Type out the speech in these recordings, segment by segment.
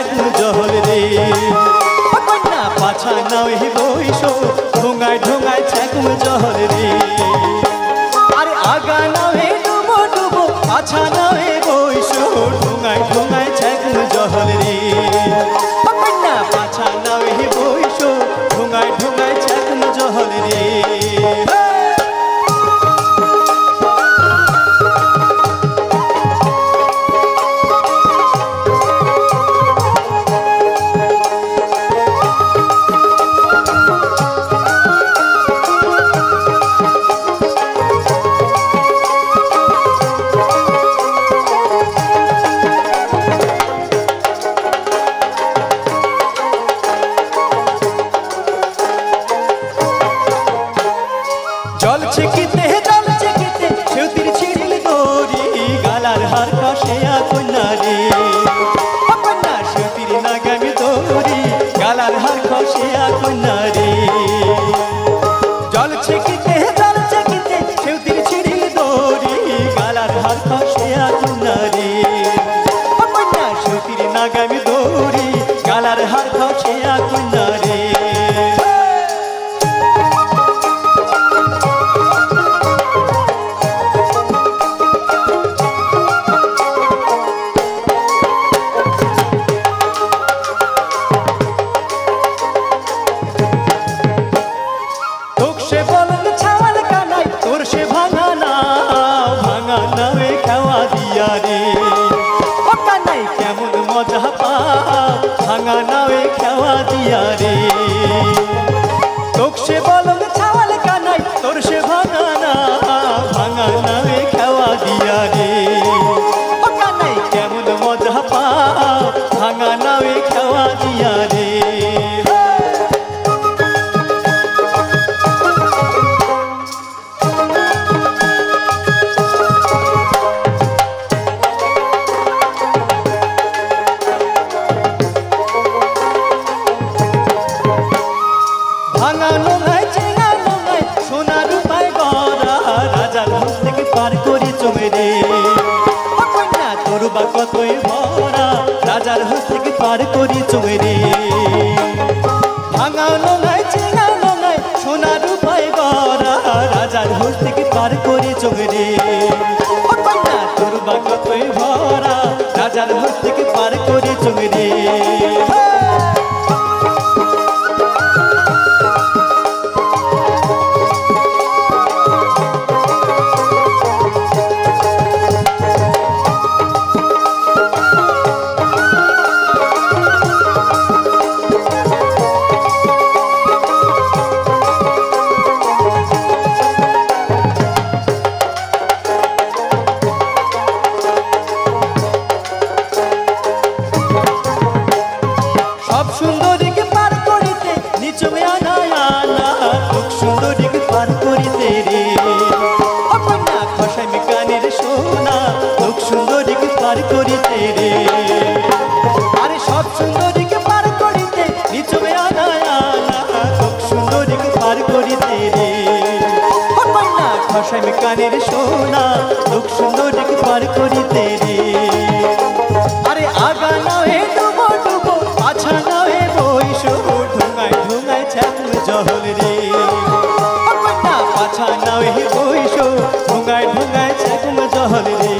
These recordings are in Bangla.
এখন জহল রে না পাছা নাও হি বইস ঢোঙায় ঢোঙায় ছেকুম জহল রে আরে আগা নাও হে ডুবো ডুবো, পাছা নাও হে বইস ঢোঙায় ঢোঙায় ছেকুম জহল রে না পাছা নাও হি বই জল ছেকিতে জল ছেকিতে সেউতির ছিড়িল দড়ি, গালার হার কষে কন্যা রে কন্যা সেউতির নাগামি দড়ি, গালার হার কষে কন্যা রে জল ছেকিতে জল ছেকিতে সেউতির ছিড়িল দড়ি, গালার হার কষে কন্যা রে কন্যা সেউতির নাগামি দড়ি, গালার হার কষে কন্যা পার করি চমে রে ও কন্যা, তোর বা কতই ভরা, রাজার হাত থেকে পার করি চমে রে ভাঙা নোঙায় চেঙা নোঙায় সোনা রূপায় গড়া, রাজার হাত থেকে পার করি চমে রে ও কন্যা, তোর কতই ভরা, রাজার হাত থেকে পার করি চমে খুব পার করিতে রে। ও কন্যা খসামি কানের সোনা খুব সুন্দরীকে পার করিতে রে। আরে সব সুন্দরীকে পার করিতে নিচমে আনা আনা খুব সুন্দরীকে পার করিতে রে। ও কন্যা খসামি কানের সোনা খুব সুন্দরীকে পার করিতে রে। জহল রে।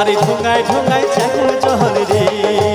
আরে ঢুঙ্গায় ঢুঙ্গায় ছ্যাকুম জহল রে।